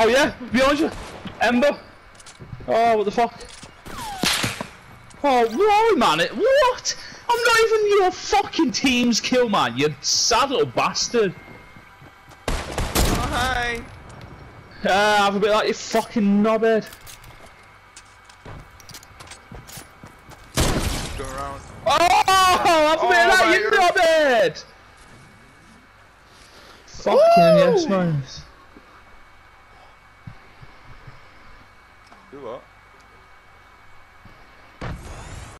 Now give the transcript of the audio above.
Oh yeah, behind you. Ember. Oh, what the fuck? Oh, why, man? It, what? I'm not even your fucking team's kill, man. You sad little bastard. Oh, hi. Ah, have a bit like you fucking knobhead. Go around. Oh, have a Oh, bit of you knobhead. Fucking yes, man. では。